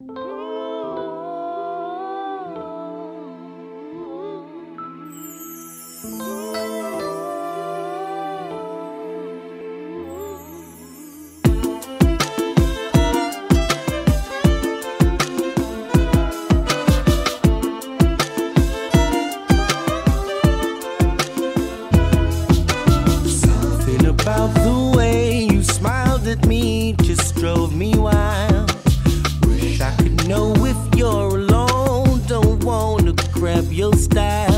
Something style.